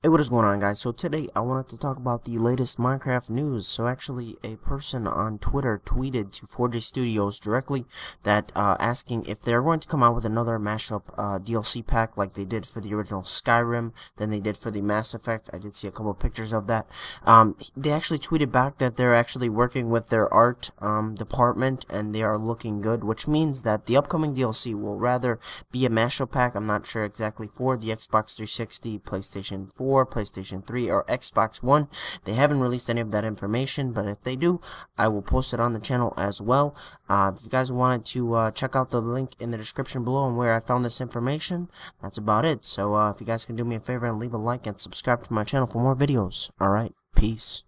Hey, what is going on guys? So today I wanted to talk about the latest Minecraft news. So actually a person on Twitter tweeted to 4J Studios directly that uh, asking if they're going to come out with another mashup uh, DLC pack like they did for the original Skyrim, then they did for the Mass Effect. I did see a couple of pictures of that. Um, they actually tweeted back that they're actually working with their art um, department and they are looking good, which means that the upcoming DLC will rather be a mashup pack. I'm not sure exactly for the Xbox 360, PlayStation 4, 4, PlayStation 3, or Xbox One. They haven't released any of that information, but if they do, I will post it on the channel as well. Uh, if you guys wanted to uh, check out the link in the description below and where I found this information, that's about it. So uh, if you guys can do me a favor and leave a like and subscribe to my channel for more videos. Alright, peace.